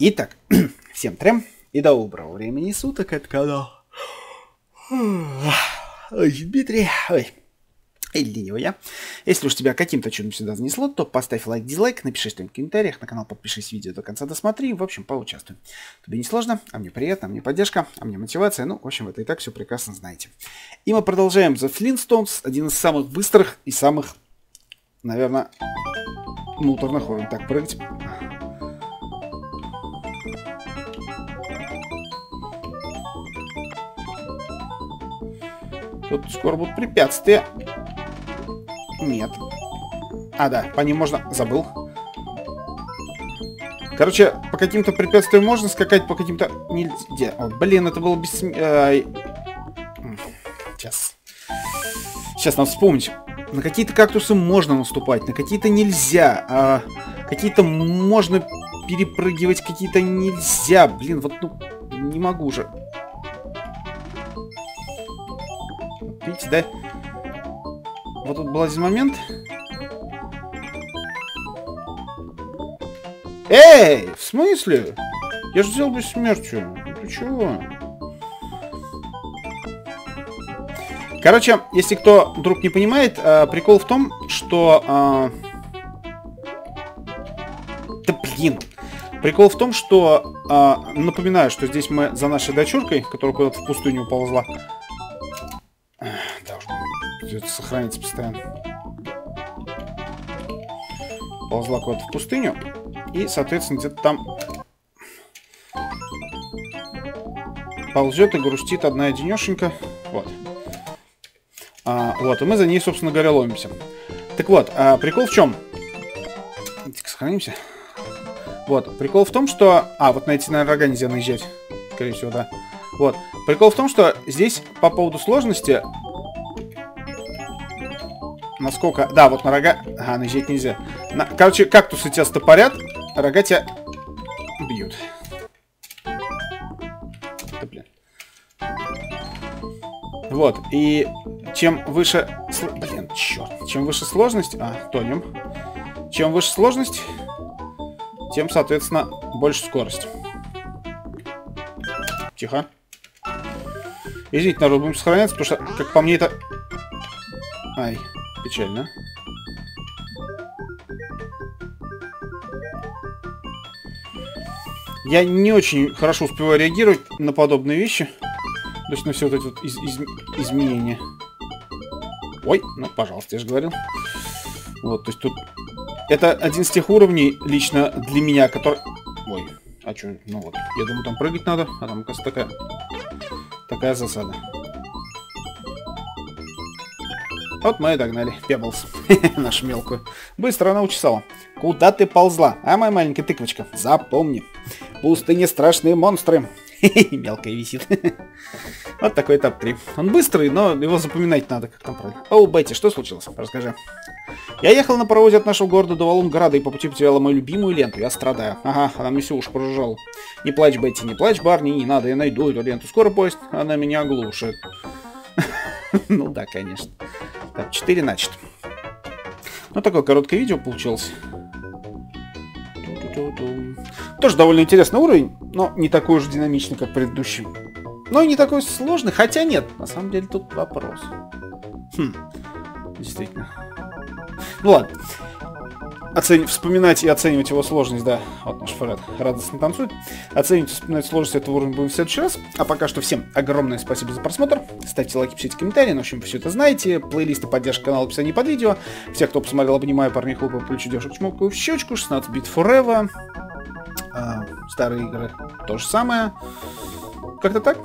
Итак, всем трем и доброго времени суток, это канал. Ой, Дмитрий, ой, или я. Если уж тебя каким-то чудом сюда занесло, то поставь лайк, дизлайк, напиши что-нибудь в комментариях, на канал подпишись видео до конца досмотри, в общем, поучаствуй. Тебе не сложно, а мне приятно, а мне поддержка, а мне мотивация, ну, в общем, это и так все прекрасно знаете. И мы продолжаем The Flintstones, один из самых быстрых и самых, наверное, муторных уровней. Так, прыгать. Тут скоро будут препятствия. Нет. А, да, по ним можно... Забыл. Короче, по каким-то препятствиям можно скакать, по каким-то нельзя. О, блин, это было без... Сейчас. Сейчас надо вспомнить. На какие-то кактусы можно наступать, на какие-то нельзя. А какие-то можно перепрыгивать, какие-то нельзя. Блин, вот ну не могу же. Видите, да? Вот тут был один момент. Эй, в смысле? Я же сделал бессмертие. Ты чего? Короче, если кто вдруг не понимает, э, прикол в том, что... Э, да блин! Прикол в том, что... Э, напоминаю, что здесь мы за нашей дочуркой, которая куда-то в пустыню уползла, это сохранится постоянно. Ползла куда-то в пустыню. И, соответственно, где-то там ползет и грустит одна единешенька. Вот. А, вот, и мы за ней, собственно говоря, ломимся. Так вот, а, прикол в чем? Давайте-ка сохранимся. Вот, прикол в том, что... А, вот на эти, наверное, рога нельзя наезжать. Скорее всего, да. Вот. Прикол в том, что здесь по поводу сложности Насколько... Да, вот на рога... Ага, наезжать нельзя. На... Короче, кактусы тебя стопорят, рога тебя бьют. Да, блин. Вот, и чем выше... Блин, черт. Чем выше сложность... А, тонем. Чем выше сложность, тем, соответственно, больше скорость. Тихо. Извините, народ, будем сохраняться, потому что, как по мне, это... Ай. Печально. Я не очень хорошо успеваю реагировать на подобные вещи. То есть на все вот эти вот из из изменения. Ой, ну, пожалуйста, я же говорил. Вот, то есть тут... Это один из тех уровней, лично для меня, который... Ой, а что? Ну вот, я думаю, там прыгать надо, а там, кажется, такая... Такая засада. Вот мы и догнали Пеблс, нашу мелкую. Быстро она учесала. Куда ты ползла, а, моя маленькая тыквочка? Запомни, пустыни страшные монстры. Мелкая висит. вот такой этап 3. Он быстрый, но его запоминать надо, как там правильно. О, Бетти, что случилось? Расскажи. Я ехал на паровозе от нашего города до Валунграда и по пути потеряла мою любимую ленту. Я страдаю. Ага, она мне все уж прожужжала. Не плачь, Бетти, не плачь, Барни, не надо, я найду эту ленту. Скоро поезд, она меня оглушит. ну да, конечно. Так, 4 значит. Ну, такое короткое видео получилось. Тоже довольно интересный уровень, но не такой уж динамичный, как предыдущий. Но и не такой сложный, хотя нет, на самом деле тут вопрос. Хм, действительно. Ну ладно оцени... вспоминать и оценивать его сложность, да, вот наш Фред радостно танцует. Оценивать и вспоминать сложность этого уровня будем в следующий раз. А пока что всем огромное спасибо за просмотр. Ставьте лайки, пишите комментарии, ну, в общем, вы все это знаете. Плейлисты поддержки канала в описании под видео. Всех, кто посмотрел, обнимаю, парней, хлопаю, плечу, девушек, чмокаю в щечку. 16 бит forever. А, старые игры то же самое. Как-то так.